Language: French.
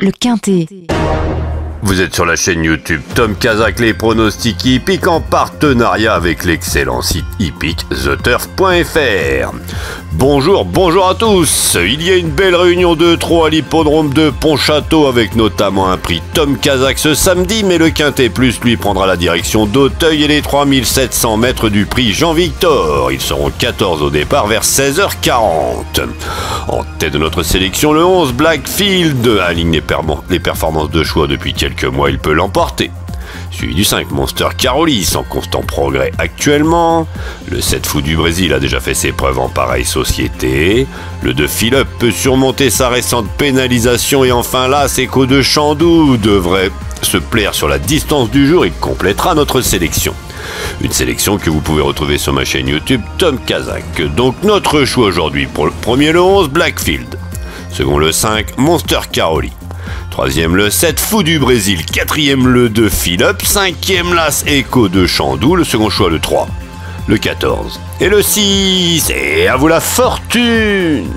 Le Quintet. Vous êtes sur la chaîne YouTube Tom Kazak, les pronostics hippiques en partenariat avec l'excellent site hippique TheTurf.fr. Bonjour, bonjour à tous. Il y a une belle réunion de trop à l'hippodrome de Pontchâteau avec notamment un prix Tom Kazak ce samedi, mais le Quintet Plus lui prendra la direction d'Auteuil et les 3700 mètres du prix Jean-Victor. Ils seront 14 au départ vers 16h40. En tête de notre sélection, le 11 Blackfield aligne les, les performances de choix depuis quelques mois, il peut l'emporter suivi du 5 Monster Carolis en constant progrès actuellement. Le 7 Fou du Brésil a déjà fait ses preuves en pareille société. Le 2 Philip peut surmonter sa récente pénalisation et enfin là, Seco de Chandou devrait se plaire sur la distance du jour et complétera notre sélection. Une sélection que vous pouvez retrouver sur ma chaîne YouTube Tom Kazak. Donc notre choix aujourd'hui pour le premier le 11 Blackfield. Second le 5 Monster Caroli. Troisième le 7, Fou du Brésil. Quatrième le 2, Philip. Cinquième l'As, Echo de Chandou. Le second choix le 3. Le 14. Et le 6. Et à vous la fortune